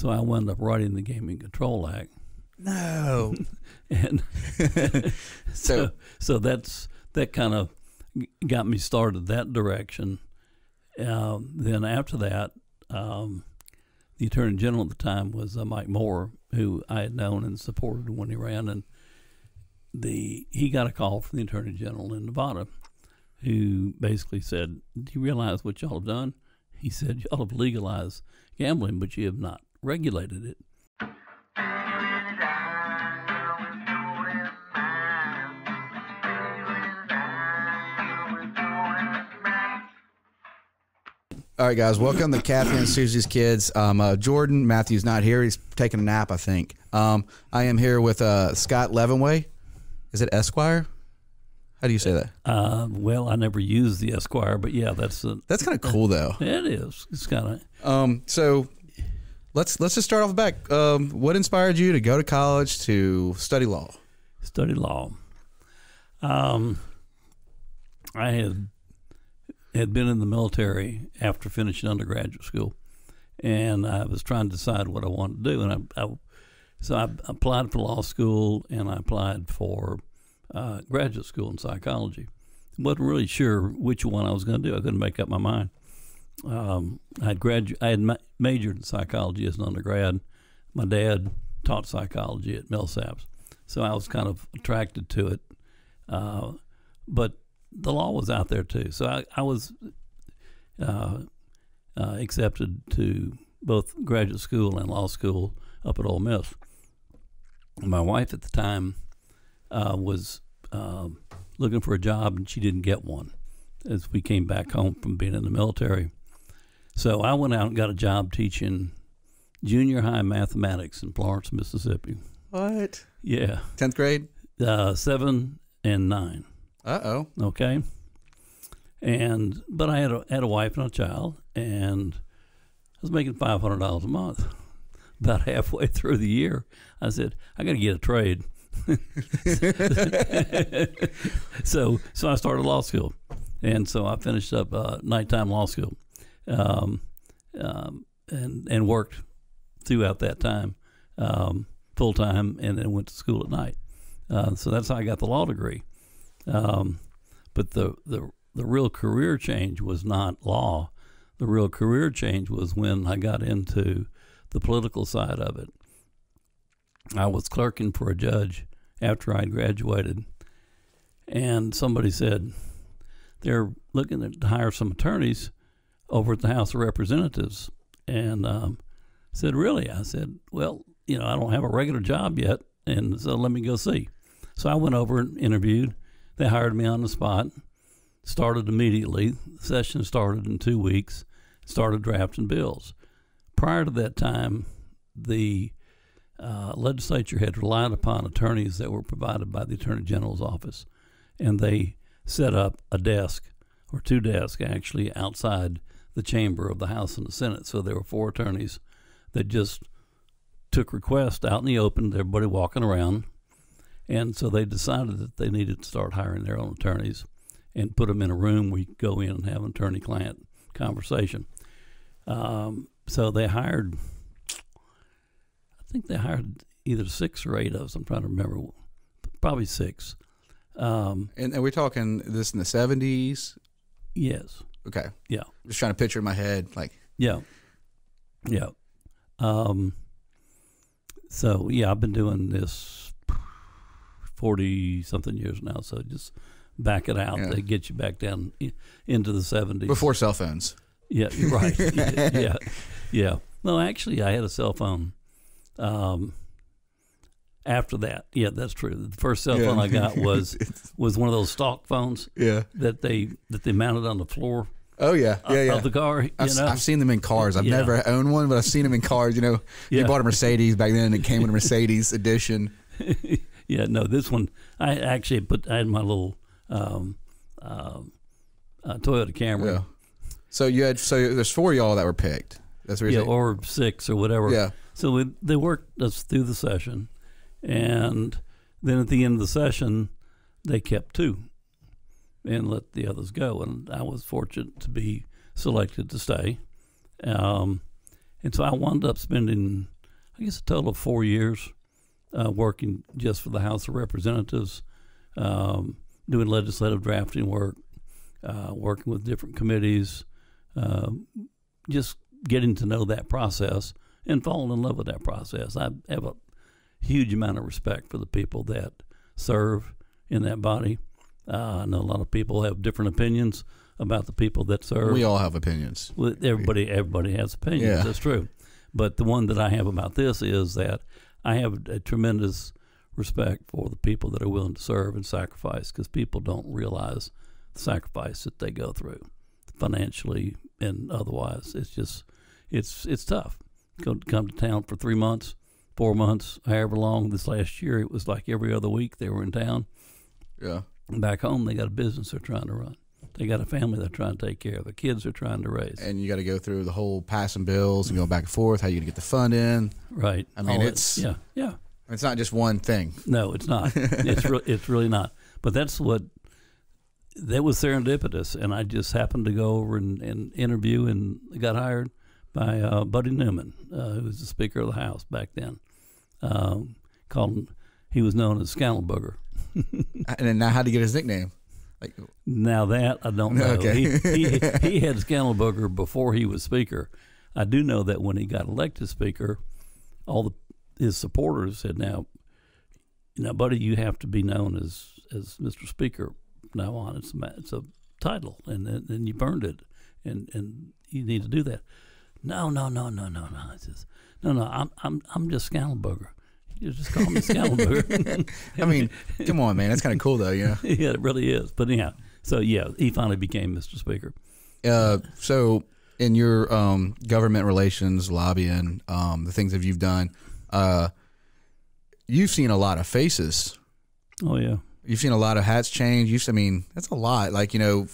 So I wound up writing the Gaming Control Act, No. and So so that's that kind of got me started that direction. Um, then after that, um, the Attorney General at the time was uh, Mike Moore, who I had known and supported when he ran, and the he got a call from the Attorney General in Nevada, who basically said, "Do you realize what y'all have done?" He said, "Y'all have legalized gambling, but you have not regulated it." All right, guys, welcome to Kathy and Susie's Kids. Um, uh, Jourdan Matthew's not here; he's taking a nap, I think. Um, I am here with uh, Scott Levanway. Is it Esquire? How do you say that? Uh, well, I never used the Esquire, but yeah, that's a, That's kind of cool, though. it is. It's kind of Um, so let's let's just start off back. Um, what inspired you to go to college to study law? Study law. Um, I had had been in the military after finishing undergraduate school, and I was trying to decide what I wanted to do. And I, I so I applied for law school, and I applied for uh, graduate school in psychology. wasn't really sure which one I was going to do. I couldn't make up my mind. Um, I had gradu- I had ma- majored in psychology as an undergrad. My dad taught psychology at Millsaps, so I was kind of attracted to it. Uh, but the law was out there too, so I, I was uh, uh, accepted to both graduate school and law school up at Ole Miss. My wife at the time uh, was um looking for a job, and she didn't get one as we came back home from being in the military. So I went out and got a job teaching junior high mathematics in Florence, Mississippi. What? Yeah, Tenth grade? uh, seven and nine. Uh oh. Okay, and but I had a had a wife and a child, and I was making five hundred dollars a month. About halfway through the year, I said, "I got to get a trade." so so I started law school, and so I finished up uh, nighttime law school, um, um, and and worked throughout that time um, full time, and then went to school at night. Uh, so that's how I got the law degree. Um, but the, the the real career change was not law. The real career change was when I got into the political side of it. I was clerking for a judge after I'd graduated, and somebody said they're looking to hire some attorneys over at the House of Representatives, and um, said, "Really?" I said, "Well, you know, I don't have a regular job yet, and so let me go see." So I went over and interviewed. They hired me on the spot. Started immediately. The session started in two weeks. Started drafting bills. Prior to that time, the uh, legislature had relied upon attorneys that were provided by the Attorney General's office, and they set up a desk or two desks actually outside the chamber of the House and the Senate. So there were four attorneys that just took requests out in the open, everybody walking around. And so they decided that they needed to start hiring their own attorneys and put them in a room where you could go in and have an attorney client conversation. Um, so they hired, I think they hired either six or eight of us. I'm trying to remember, probably six. Um, And, and we're talking this in the seventies. yes. Okay. Yeah. Just trying to picture in my head, like Yeah. Yeah. Um, so, yeah, I've been doing this 40 something years now. So just back it out. Yeah. They get you back down into the 70s. before cell phones. Yeah, you're right. yeah, yeah. Yeah. No, actually, I had a cell phone um, after that. Yeah, that's true. The first cell Yeah. phone I got was was one of those stock phones Yeah. that they that they mounted on the floor Oh yeah. Yeah. Yeah. of the car. You I've, know? I've seen them in cars. I've Yeah. never owned one, but I've seen them in cars. You know, Yeah. you bought a Mercedes back then, and it came with a Mercedes edition. yeah, no, this one I actually put. I had my little um, um, uh, Toyota Camry, Yeah. So you had so there's four of y'all that were picked. That's what yeah, saying? or six or whatever. Yeah. So we, they worked us through the session, and then at the end of the session, they kept two, and let the others go. And I was fortunate to be selected to stay, um, and so I wound up spending, I guess, a total of four years uh, working just for the House of Representatives, um, doing legislative drafting work, uh, working with different committees, uh, just getting to know that process and falling in love with that process. I have a huge amount of respect for the people that serve in that body. Uh, I know a lot of people have different opinions about the people that serve. We all have opinions. Everybody, everybody has opinions. Yeah. That's true. But the one that I have about this is that I have a tremendous respect for the people that are willing to serve and sacrifice because people don't realize the sacrifice that they go through financially and otherwise. It's just, it's it's tough. Go come to town for three months, four months, however long. This last year, it was like every other week they were in town. Yeah. Back home, they got a business they're trying to run. They got a family they're trying to take care of. The kids they're trying to raise. And you got to go through the whole passing bills and going back and forth. How you going to get the fund in? Right. I mean, All it's- yeah, yeah. It's not just one thing. No, it's not. it's re- it's really not. But that's what that was serendipitous, and I just happened to go over and, and interview and got hired by uh, Buddy Newman, uh, who was the Speaker of the House back then. Um, called him, he was known as Scannelbugger. and then now, how do you get his nickname? Like, Now that I don't know. Okay. he, he he had Scannelbugger before he was Speaker. I do know that when he got elected Speaker, all the his supporters said, "Now, now, buddy, you have to be known as as Mr. Speaker now on. It's a, it's a title, and then and you've earned it, and and you need to do that." No, no, no, no, no, no. I says, "No, no, I'm I'm I'm just Scannelbugger. You just call me Scannelbugger." I mean, come on, man. That's kind of cool, though. You know. yeah, it really is. But anyhow, so yeah, he finally became Mr. Speaker. Uh, so in your um, government relations, lobbying, um, the things that you've done, uh, you've seen a lot of faces. Oh yeah. You've seen a lot of hats change. You've, I mean, that's a lot. Like, you know,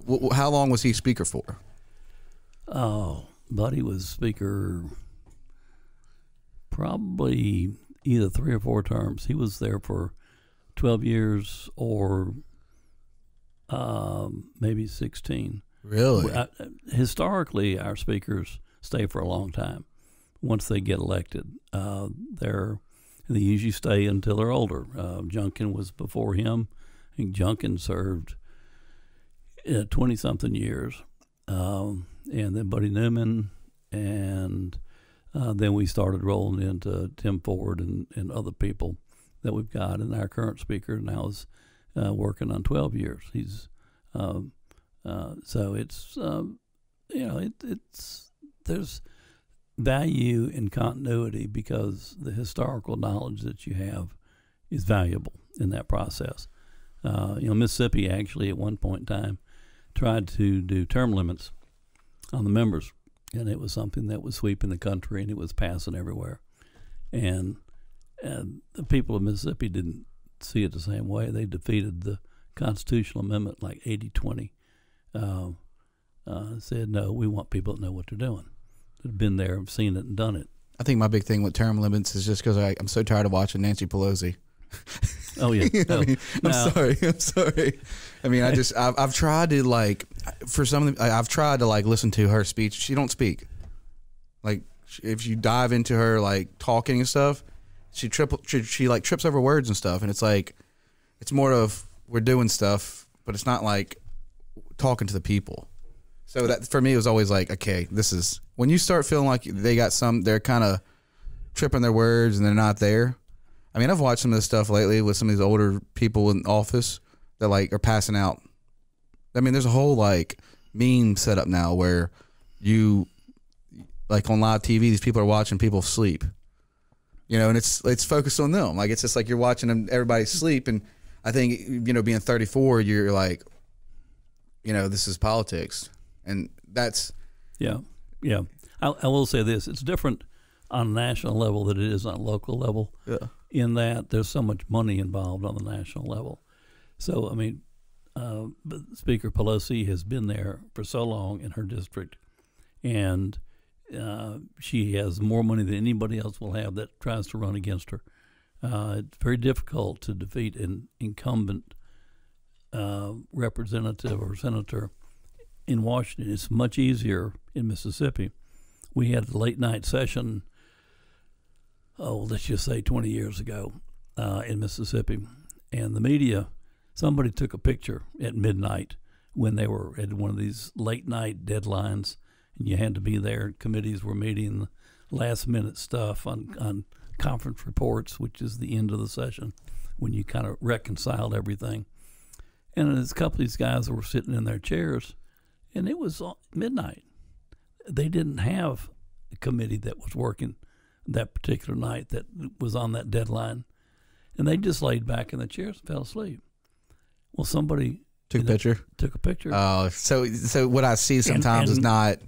w- w- how long was he speaker for? Oh, Buddy was speaker probably either three or four terms. He was there for 12 years or um, maybe 16. Really? Uh, historically, our speakers stay for a long time. Once they get elected, uh, they're they usually stay until they're older. Uh, Junkin was before him. I think Junkin served twenty something years, um, and then Buddy Newman, and uh, then we started rolling into Tim Ford and, and other people that we've got. And our current speaker now is uh, working on twelve years. He's um, uh, so it's um, you know it, it's there's value in continuity because the historical knowledge that you have is valuable in that process. Uh, you know, Mississippi actually at one point in time tried to do term limits on the members, and it was something that was sweeping the country and it was passing everywhere. And, and the people of Mississippi didn't see it the same way. They defeated the constitutional amendment like 80 20. Uh, uh, said, no, we want people that know what they're doing, that have been there, seen it, and done it. I think my big thing with term limits is just because I'm so tired of watching Nancy Pelosi. Oh, yeah. I Oh, mean, I'm now- sorry. I'm sorry. I mean, I just I've, I've tried to like for some of the- I- I've tried to like listen to her speech. She don't speak. Like if you dive into her like talking and stuff, she triple she, she like trips over words and stuff, and it's like it's more of we're doing stuff, but it's not like talking to the people. So that for me it was always like okay, this is when you start feeling like they got some they're kind of tripping their words and they're not there. I mean, I've watched some of this stuff lately with some of these older people in office that like are passing out. I mean, there's a whole like meme set up now where you like on live TV, these people are watching people sleep. You know, and it's it's focused on them. Like it's just like you're watching them, everybody sleep. And I think you know, being 34, you're like, you know, this is politics, and that's Yeah, yeah. I, I will say this: it's different on a national level than it is on a local level. yeah, In that there's so much money involved on the national level. So I mean, uh, Speaker Pelosi has been there for so long in her district, and uh, she has more money than anybody else will have that tries to run against her. Uh, it's very difficult to defeat an incumbent uh, representative or senator in Washington. It's much easier in Mississippi, we had a late night session. Oh, let's just say 20 years ago uh, in Mississippi, and the media, somebody took a picture at midnight when they were at one of these late night deadlines, and you had to be there. Committees were meeting, last minute stuff on on conference reports, which is the end of the session when you kind of reconciled everything. And there's a couple of these guys were sitting in their chairs, and it was midnight. They didn't have a committee that was working that particular night that was on that deadline, and they just laid back in the chairs and fell asleep. Well, somebody Took a picture. took a picture Oh, so so what I see sometimes is and- not.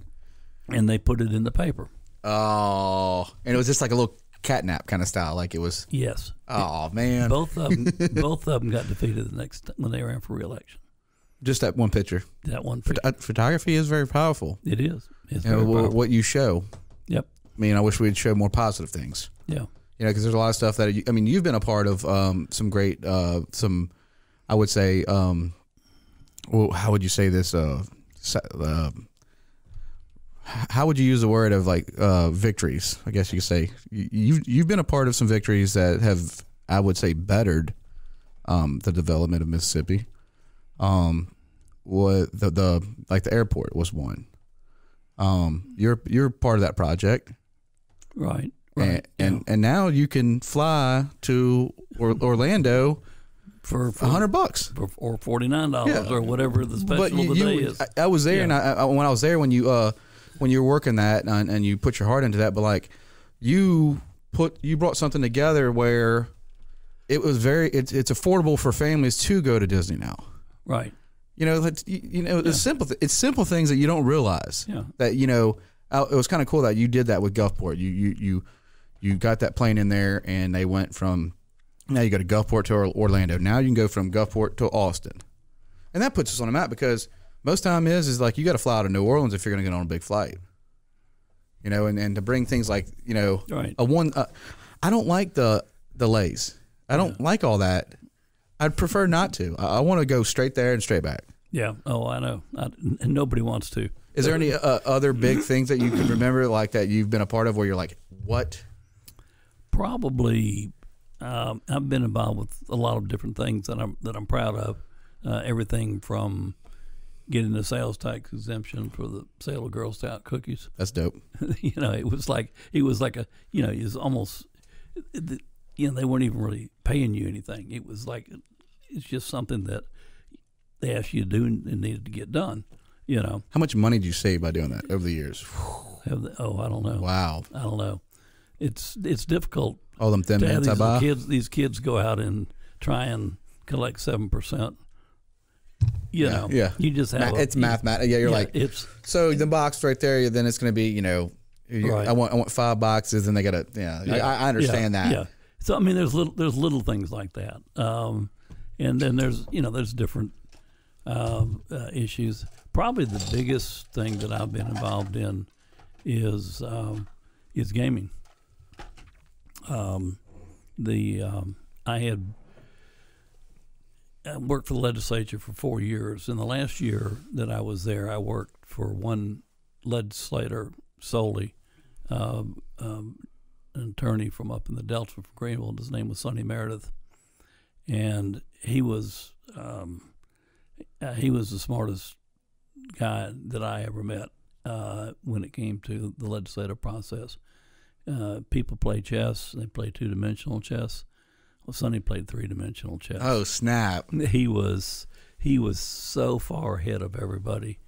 and they put it in the paper. Oh, and it was just like a little catnap kind of style. Like it was. Yes, Oh man, both of them, both of them got defeated the next when they ran for reelection. just that one picture. That one, uh, photography is very powerful. it is. It's You know, very powerful. what you show. Yep. I mean, I wish we'd show more positive things. Yeah. You know, because there's a lot of stuff that I mean, you've been a part of um, some great, uh, some, I would say, um, well, how would you say this? Uh, uh, how would you use the word of like uh, victories? I guess you could say You- you've you've been a part of some victories that have, I would say, bettered um, the development of Mississippi. Um, what the the like the airport was one. Um, you're you're part of that project Right. Right. and, and and now you can fly to or, Orlando for, a for, hundred bucks. for or forty nine dollars Yeah. or whatever the special But you, of the day you is. I, I was there, and I, I, when I was there, when you uh when you were working that and, and you put your heart into that, but like you put you brought something together where it was very it's it's affordable for families to go to Disney now. right. You know, it's, you, you know, it's simple. It's simple things that you don't realize. Yeah. That you know, it was kind of cool that you did that with Gulfport. You you you you got that plane in there, and they went from now you go to Gulfport to Or- Orlando. Now you can go from Gulfport to Austin, and that puts us on a map because most time is is like you got to fly out of New Orleans if you're going to get on a big flight. You know, and, and to bring things like you know Right. a one. Uh, I don't like the the delays. I don't like all that. I'd prefer not to. I, I want to go straight there and straight back. Yeah. Oh, I know. I, nobody wants to. Is there any uh, other big things that you can remember, like that you've been a part of, where you're like, "What? Probably, um, I've been involved with a lot of different things that I'm that I'm proud of. Uh, everything from getting the sales tax exemption for the sale of Girl Scout cookies. That's dope." you know, it was like it was like a you know, it was almost the- you know they weren't even really paying you anything. It was like it's just something that they asked you to do and and needed to get done. You know, How much money do you save by doing that over the years? oh I don't know, Wow, I don't know. It's it's difficult all them thin mints I these kids these kids go out and try and collect seven percent. You Yeah, know, yeah. You just have Ma- a, it's mathematics. Yeah, you're yeah, like, it's so the box right there. Then it's going to be, you know, Right. I want I want five boxes, and they got to. Yeah, I, Yeah. I understand yeah, that. Yeah. So I mean, there's little there's little things like that, um, and then there's you know there's different um, uh, issues. Probably the biggest thing that I've been involved in is um, is gaming. Um, the um, I had I worked for the legislature for four years. In the last year that I was there, I worked for one legislator solely, um, um, an attorney from up in the Delta from Greenville. His name was Sonny Meredith, and he was um, uh, he was the smartest guy that I ever met uh, when it came to the legislative process. Uh, people play chess; they play two dimensional chess. Well, Sonny played three dimensional chess Oh snap! he was he was so far ahead of everybody,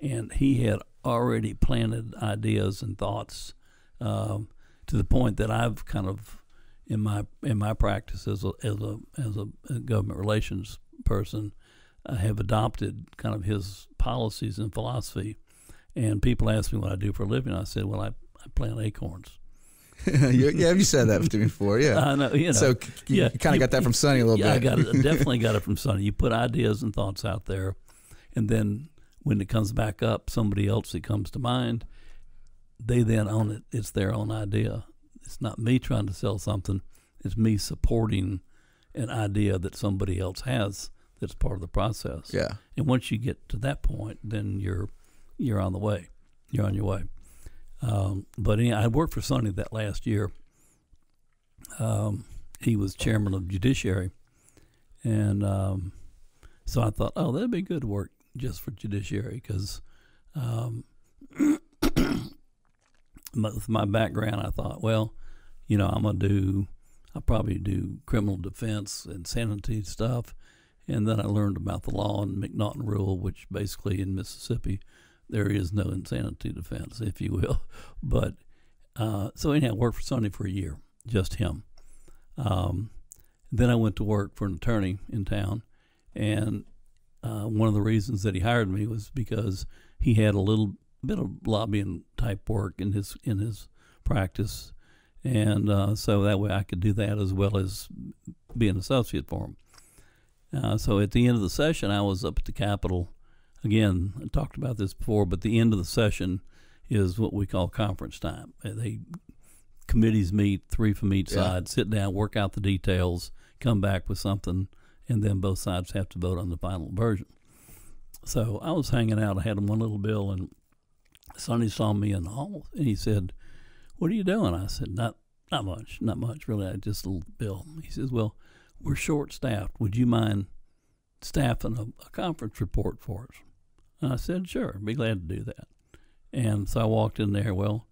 and he had already planted ideas and thoughts um, to the point that I've kind of in my in my practice as a as a as a government relations person, I have adopted kind of his policies and philosophy. And people ask me what I do for a living. I said, well, I, I plant acorns. You- yeah, you said that to me before. Yeah. I know, you know. so you, yeah, kind of got that from Sonny a little yeah, bit. I got it. I definitely got it from Sonny. You put ideas and thoughts out there, and then when it comes back up, somebody else that comes to mind, they then own it. It's their own idea. It's not me trying to sell something. It's me supporting an idea that somebody else has that's part of the process. yeah. And once you get to that point, then you're you're on the way. You're on your way. Um, but anyhow, I worked for Sonny that last year. Um, he was chairman of judiciary, and um, so I thought, oh, that'd be good work just for judiciary because um, with my background, I thought, well, you know, I'm gonna do, I'll probably do criminal defense and sanity stuff, and then I learned about the law and M'Naghten rule, which basically in Mississippi there is no insanity defense, if you will. But uh, so anyhow, I worked for Sonny for a year, just him. Um, then I went to work for an attorney in town, and uh, one of the reasons that he hired me was because he had a little bit of lobbying type work in his in his practice, and uh, so that way I could do that as well as be an associate for him. Uh, so at the end of the session, I was up at the Capitol. Again, I talked about this before, but the end of the session is what we call conference time. Uh, They committees meet, three from each Yeah. side, sit down, work out the details, come back with something, and then both sides have to vote on the final version. So I was hanging out. I had one little bill, and Sonny saw me in the hall, and he said, "What are you doing?" I said, "Not, not much, not much, really. I just a little bill." He says, "Well, we're short staffed. Would you mind staffing a, a conference report for us?" And I said, "Sure, be glad to do that." And so I walked in there. Well,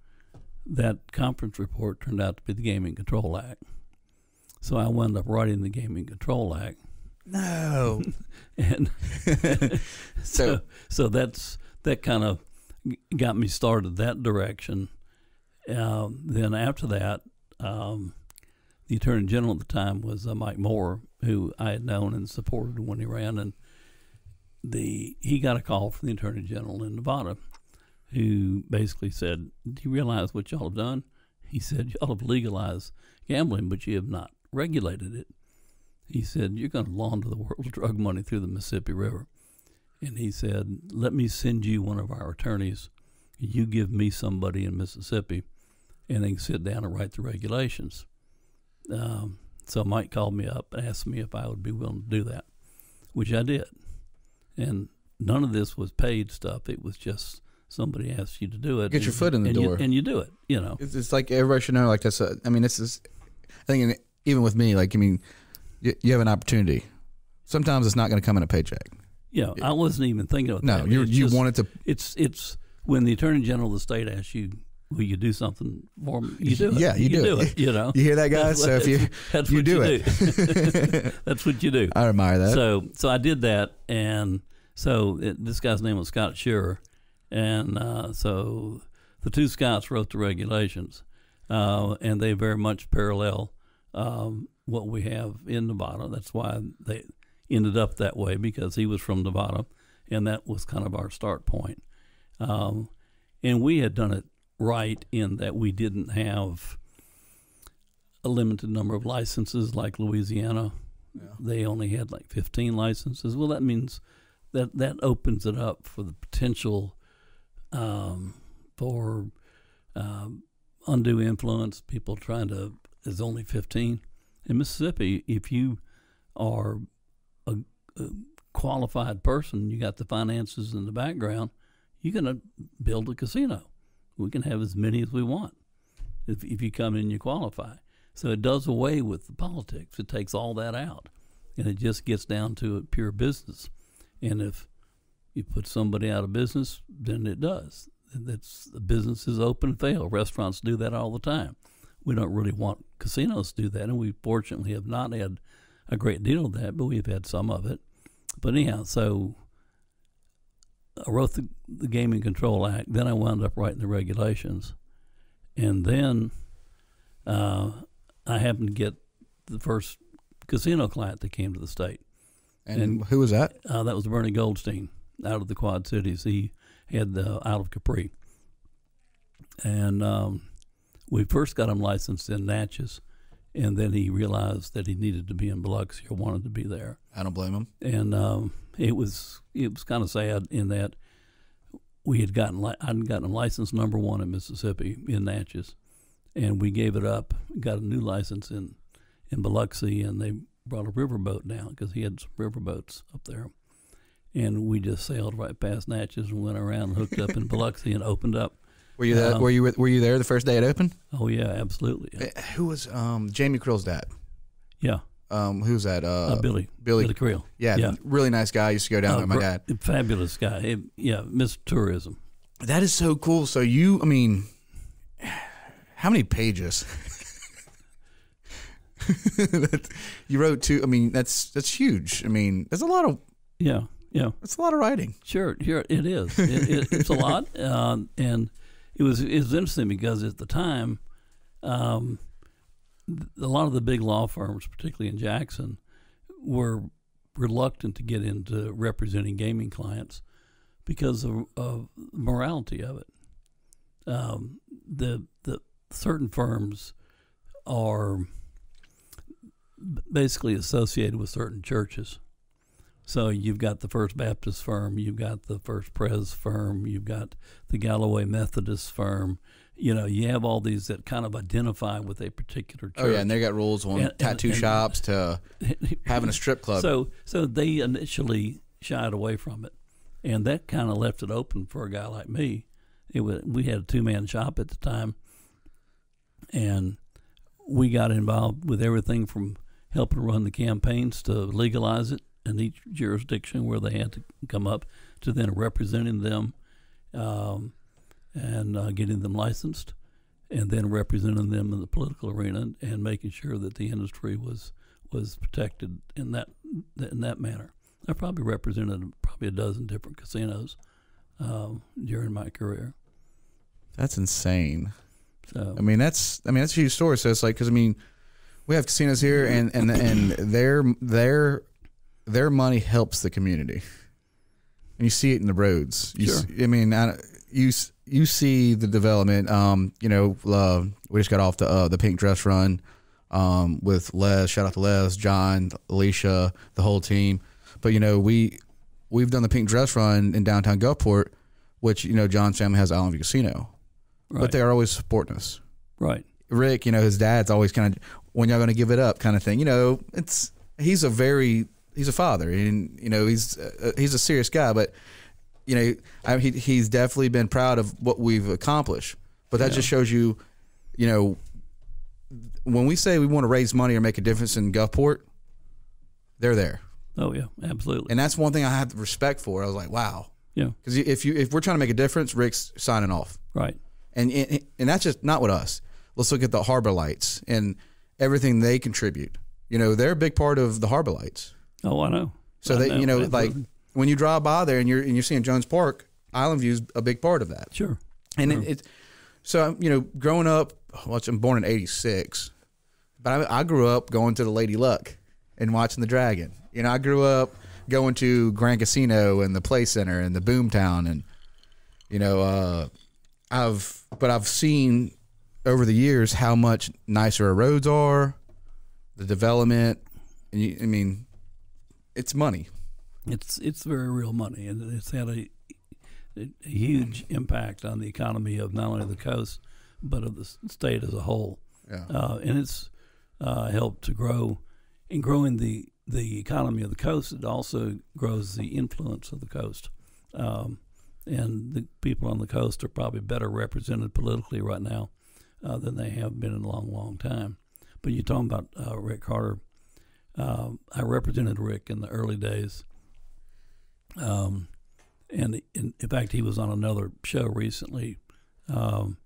that conference report turned out to be the Gaming Control Act. So I wound up writing the Gaming Control Act, No. and so so so that's that kind of got me started that direction. Um, then after that, um, the attorney general at the time was uh, Mike Moore, who I had known and supported when he ran, and the he got a call from the attorney general in Nevada, who basically said, "Do you realize what y'all have done?" He said, "Y'all have legalized gambling, but you have not regulated it." He said, "You're going to launder the world's drug money through the Mississippi River." and he said, "Let me send you one of our attorneys. You give me somebody in Mississippi, and they can sit down and write the regulations." Um, so Mike called me up and asked me if I would be willing to do that, which I did. And none of this was paid stuff. It was just somebody asked you to do it. Get your and- foot in the and you- door. and you do it. You know. it's, it's like everybody should know. Like that's. A, I mean, this is. I think even with me, like I mean, you, you have an opportunity. Sometimes it's not going to come in a paycheck. Yeah, I wasn't even thinking of No, that. you It's you just- wanted to. It's it's when the attorney general of the state asks you, "Will you do something for me?" You do it. Yeah, you do it. You know. You hear that, guys? So if you that's you what do you it. do. that's what you do. I admire that. So so I did that, and so it, this guy's name was Scott Shearer, and uh, so the two Scotts wrote the regulations, uh, and they very much parallel um, what we have in Nevada. That's why they ended up that way because he was from Nevada, and that was kind of our start point. Um, and we had done it right in that we didn't have a limited number of licenses like Louisiana. They only had like 15 licenses. Well, that means that that opens it up for the potential um, for um, undue influence. People trying to. is only 15 in Mississippi. If you are a, a qualified person, you got the finances in the background, you're going to build a casino. We can have as many as we want if, if you come in and you qualify. So it does away with the politics. It takes all that out, and it just gets down to pure business. And if you put somebody out of business, then it does. That's the businesses open and fail. Restaurants do that all the time. We don't really want casinos to do that, and we fortunately have not had a great deal of that, but we've had some of it. But anyhow, so I wrote the, the Gaming Control Act. Then I wound up writing the regulations, and then uh, I happened to get the first casino client that came to the state. and, and- who was that? Uh, that was Bernie Goldstein out of the Quad Cities. He had the Isle of Capri, and um, we first got him licensed in Natchez, and then he realized that he needed to be in Biloxi or wanted to be there. I don't blame him. and um, it was it was kind of sad in that we had gotten li- I'd gotten license number one in Mississippi in Natchez, and we gave it up, got a new license in in Biloxi, and they brought a riverboat down because he had some riverboats up there, and we just sailed right past Natchez and went around hooked up in Biloxi and opened up Were you there? Um, were you were you there the first day it opened? Oh yeah, absolutely. Eh, Who was um, Jamie Creel's dad? Yeah, Um, who's that? Uh, uh, Billy. Billy. Billy Creel. Yeah, yeah. really nice guy. I used to go down Uh, with my dad. Fabulous guy. He- yeah, Mr. Tourism. That is so cool. So you, I mean, how many pages? That- you wrote two. I mean, that's that's huge. I mean, that's a lot of Yeah, yeah. It's a lot of writing. Sure, sure, it is. It, it, it's a lot, um, and it was it was interesting because at the time, um, a lot of the big law firms, particularly in Jackson, were reluctant to get into representing gaming clients because of, of the morality of it. Um, the the certain firms are basically associated with certain churches. So you've got the First Baptist firm, you've got the First Pres firm, you've got the Galloway Methodist firm. You know, you have all these that kind of identify with a particular church. Oh yeah, and they got rules on And- tattoo and- shops to having a strip club. So so they initially shied away from it, and that kind of left it open for a guy like me. It was we had a two man shop at the time, and we got involved with everything from helping run the campaigns to legalize it in each jurisdiction where they had to come up to then representing them um, and uh, getting them licensed and then representing them in the political arena and making sure that the industry was was protected in that in that manner. I probably represented probably a dozen different casinos um, during my career. that's insane. So I mean, that's I mean that's a huge story. So it's like because I mean, we have casinos here, and and and their their their money helps the community, and you see it in the roads. You Sure. s- I mean, I, you you see the development. Um, you know, uh, we just got off the uh, the pink dress run, um, with Les. Shout out to Les, John, Alicia, the whole team. But you know, we we've done the pink dress run in downtown Gulfport, which you know John's family has Island View Casino, right, but they are always supporting us. right, Rick, you know, his dad's always kind of when y'all going to give it up, kind of thing. You know, it's he's a very he's a father, and you know he's uh, he's a serious guy, but you know I, he he's definitely been proud of what we've accomplished. But that Yeah. just shows you, you know, when we say we want to raise money or make a difference in Gulfport, they're there, oh yeah, absolutely, and that's one thing I had respect for. I was like, wow, yeah, because if you if we're trying to make a difference, Rick's signing off right, and and, and that's just not with us. Let's look at the harbor lights and everything they contribute. You know, they're a big part of the harbor lights. Oh I know. So I they, you know, like when you drive by there and you're and you're seeing Jones Park, Island View's a big part of that. sure, And it, it, so you know, growing up, well, I'm born in '86, but I, I grew up going to the Lady Luck and watching the Dragon. You know, I grew up going to Grand Casino and the Play Center and the Boomtown, and you know, uh, I've but I've seen over the years how much nicer our roads are, the development, and you, I mean, it's money. it's it's very real money, and it's had a, a huge impact on the economy of not only the coast but of the state as a whole. Yeah. uh, and it's uh, helped to grow. In growing the the economy of the coast, it also grows the influence of the coast. Um, and the people on the coast are probably better represented politically right now uh, than they have been in a long, long time. But you're talking about uh, Rick Carter. Um, I represented Rick in the early days. Um, and in, in fact, he was on another show recently um,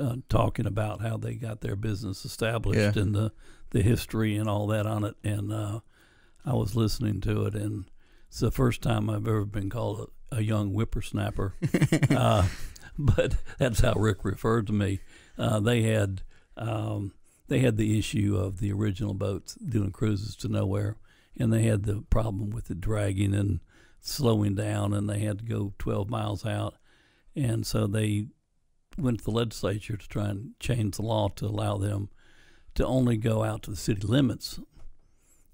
uh, talking about how they got their business established Yeah. and the, the history and all that on it. And uh, I was listening to it, and it's the first time I've ever been called a, a young whippersnapper. uh, but that's how Rick referred to me. Uh, they had um, they had the issue of the original boats doing cruises to nowhere, and they had the problem with it dragging and slowing down, and they had to go 12 miles out, and so they went to the legislature to try and change the law to allow them to only go out to the city limits,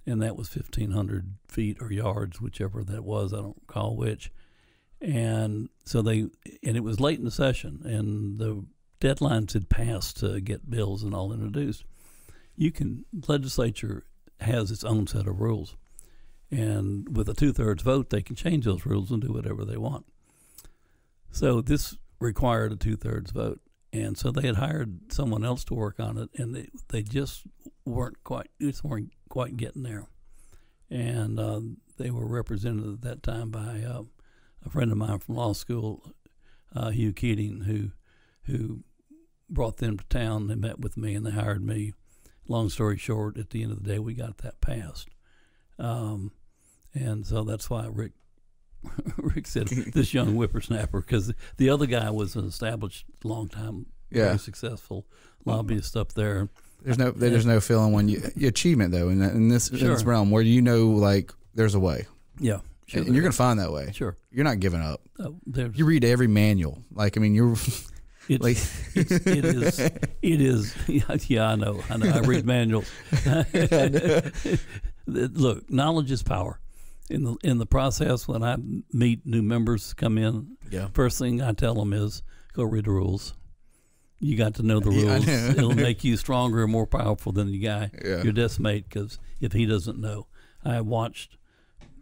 and that was 1,500 feet or yards, whichever that was. I don't recall which. And so they, and it was late in the session, and the deadlines had passed to get bills and all introduced. You can legislature has its own set of rules, and with a two thirds vote, they can change those rules and do whatever they want. So this required a two thirds vote, and so they had hired someone else to work on it, and they they just weren't quite just weren't quite getting there, and uh, they were represented at that time by uh, a friend of mine from law school, uh, Hugh Keating, who who brought them to town. They met with me and they hired me. Long story short, at the end of the day, we got that passed, um, and so that's why Rick Rick said this young whippersnapper because the other guy was an established, long time, Yeah. very successful lobbyist up there. There's no there's no feeling when you achievement though in, in this in this realm where you know like there's a way Yeah, sure. and you're gonna find that way. sure. You're not giving up. There's, You read every manual. Like I mean, you're it's, like it's, it is. It is. Yeah, I know. I know. I read manuals. Look, knowledge is power. In the in the process, when I meet new members come in, yeah. first thing I tell them is go read the rules. You got to know the Yeah, rules. know. It'll make you stronger and more powerful than the guy, Yeah. your desk mate, because if he doesn't know, I watched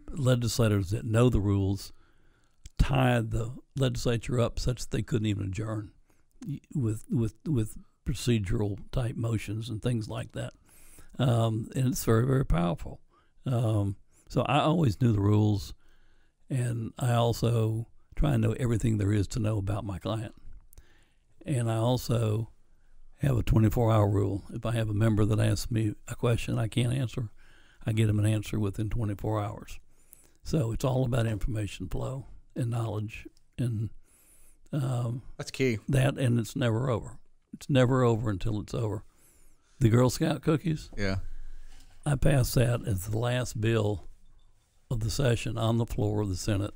legislators that know the rules tie the legislature up such that they couldn't even adjourn with with with procedural type motions and things like that. Um, and it's very very powerful. Um, so I always knew the rules, and I also try and know everything there is to know about my client. And I also have a 24 hour rule. If I have a member that asks me a question I can't answer, I get them an answer within 24 hours. So it's all about information flow and knowledge and um, That's key. that, and it's never over. It's never over until it's over. The Girl Scout cookies, Yeah. I passed that as the last bill of the session on the floor of the Senate.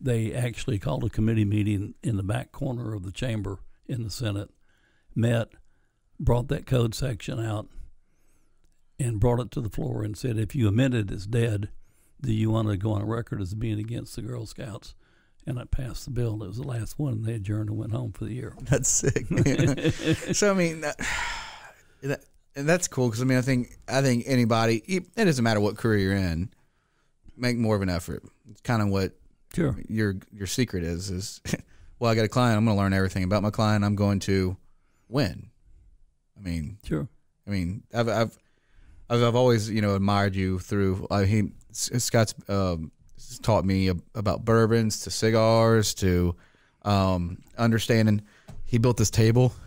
They actually called a committee meeting in the back corner of the chamber in the Senate, met, brought that code section out, and brought it to the floor and said, if you amend it, it's dead. Do you want to go on record as being against the Girl Scouts? And I passed the bill. It was the last one. and They adjourned and went home for the year. That's sick. man. so I mean, that, that, and that's cool because I mean, I think I think anybody, it doesn't matter what career you're in, make more of an effort. It's kind of what Sure. your your secret is. Is well, I got a client. I'm going to learn everything about my client. I'm going to win. I mean, Sure. I mean, I've I've I've, I've always you know admired you through. Uh, he Scott's um, taught me about bourbons to cigars to um, understanding. He built this table.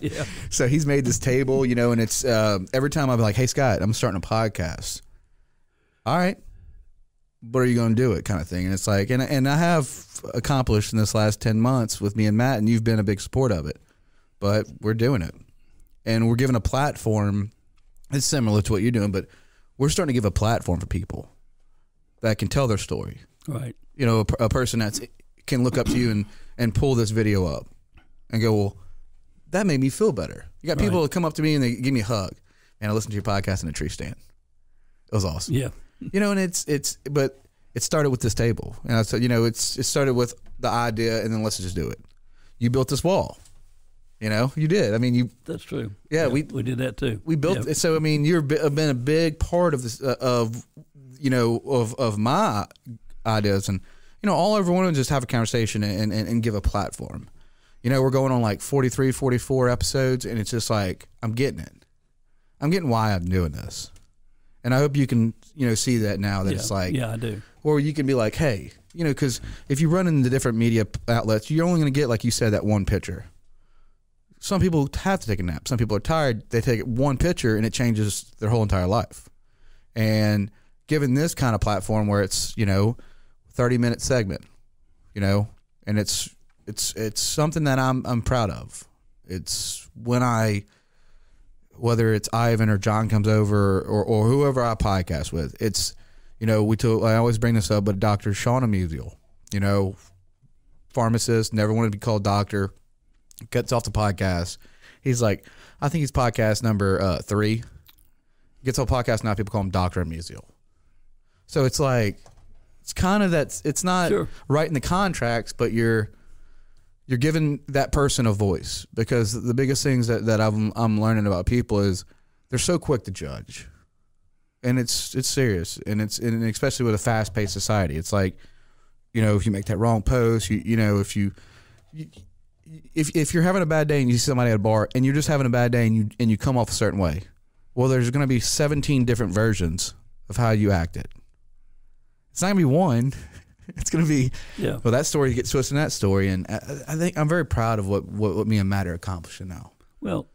Yeah. So he's made this table, you know, and it's uh, every time I'm like, "Hey Scott, I'm starting a podcast." All right, what are you going to do? It kind of thing, and it's like, and and I have accomplished in this last ten months with me and Matt, and you've been a big support of it. But we're doing it, and we're giving a platform. It's similar to what you're doing, but we're starting to give a platform for people that can tell their story Right. you know, a, a person that can look up to you and and pull this video up and go, well, that made me feel better. You got people that come up to me and they give me a hug, and I listen to your podcast in a tree stand. It was awesome. Yeah. You know, and it's it's but it started with this table, and I said, you know, it's it started with the idea, and then let's just do it. You built this wall. You know, you did. I mean, you That's true. Yeah, we- we did that too. we built Yeah. it. So I mean, you've been a big part of this uh, of you know of of my ideas, and you know, all everyone want to just have a conversation and, and and give a platform. You know, we're going on like 43, 44 episodes, and it's just like I'm getting it. I'm getting why I'm doing this, and I hope you can you know see that now that yeah. it's like yeah, I do. or you can be like, hey, you know, because if you run into different media outlets, you're only going to get, like you said, that one picture. Some people have to take a nap. Some people are tired. They take one picture and it changes their whole entire life. And given this kind of platform where it's, you know, 30 minute segment, you know, and it's it's it's something that I'm I'm proud of. It's when I whether it's Ivan or John comes over or, or whoever I podcast with, it's you know, we took I always bring this up, but Dr. Sean Amusiel, you know, pharmacist, never wanted to be called doctor, gets off the podcast. He's like, I think he's podcast number uh, three. Gets off podcast now, people call him Dr. Amusiel. So it's like it's kind of that it's not Sure. right in the contracts, but you're you're giving that person a voice because the biggest things that, that I'm I'm learning about people is they're so quick to judge. And it's it's serious and it's and especially with a fast paced society. It's like you know, if you make that wrong post, you you know, if you, you if if you're having a bad day and you see somebody at a bar and you're just having a bad day and you and you come off a certain way, well, there's going to be 17 different versions of how you acted. It's not going to be one. It's going to be Yeah. well that story gets twisted in that story, and I, I think I'm very proud of what, what what me and Matt are accomplishing now. Well,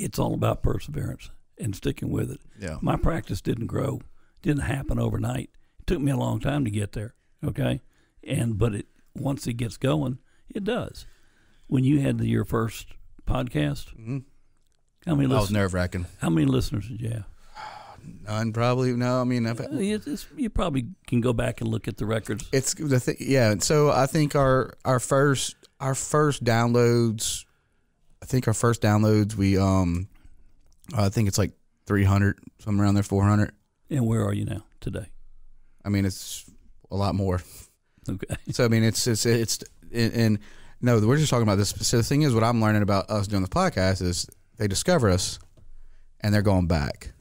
it's all about perseverance and sticking with it. Yeah. My practice didn't grow, didn't happen overnight. It took me a long time to get there. Okay, and but it once it gets going, it does. When you had the, your first podcast, how many That was listeners? nerve wracking. How many listeners did you have? None probably. No, I mean, I've, Uh, you probably can go back and look at the records. it's the thing. Yeah. So I think our our first our first downloads. I think our first downloads we um, I think it's like 300 somewhere around there 400. And where are you now today? I mean, it's a lot more. Okay. So I mean, it's it's it's and, and no, we're just talking about this. So the thing is, what I'm learning about us doing the podcast is they discover us, and they're going back.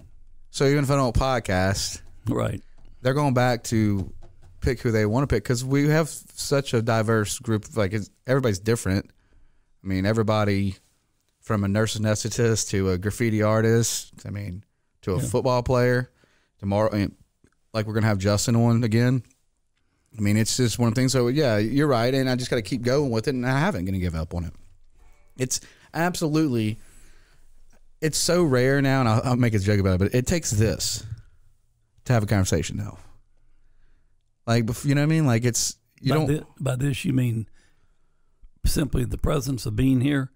So even if I don't podcast, Right. they're going back to pick who they want to pick because we have such a diverse group. Like it's, everybody's different. I mean, everybody from a nurse anesthetist to a graffiti artist. I mean, to a Yeah. football player. Tomorrow, I mean, like we're gonna have Justin on again. I mean, it's just one of the things. So yeah, you're right, and I just got to keep going with it, and I haven't going to give up on it. It's absolutely, it's so rare now, and I'll, I'll make a joke about it, but it takes this to have a conversation now. Like, you know what I mean? Like it's you by, don't. thi- by this, you mean simply the presence of being here,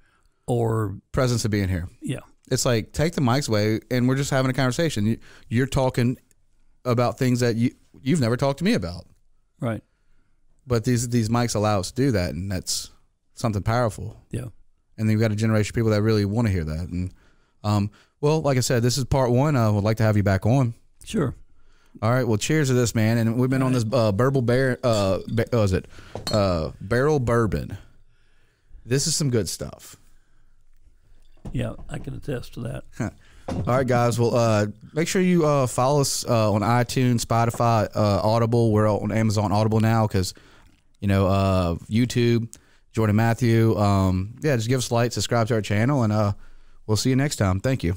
or presence of being here. yeah, It's like take the mics away, and we're just having a conversation. You, you're talking about things that you you've never talked to me about. Right, But these these mics allow us to do that, and that's something powerful. yeah, And then you've got a generation of people that really want to hear that. And um, well, like I said, this is part one. I would like to have you back on. sure. All right. Well, cheers to this, man. And we've been on this uh, Burble Bear. Uh, what was it? Uh, barrel bourbon. This is some good stuff. Yeah, I can attest to that. All right, guys. Well, uh, make sure you uh, follow us uh, on iTunes, Spotify, uh, Audible. We're on Amazon Audible now because, you know, uh, YouTube, Jourdan Matthew. Um, yeah, just give us a like, subscribe to our channel, and uh, we'll see you next time. Thank you.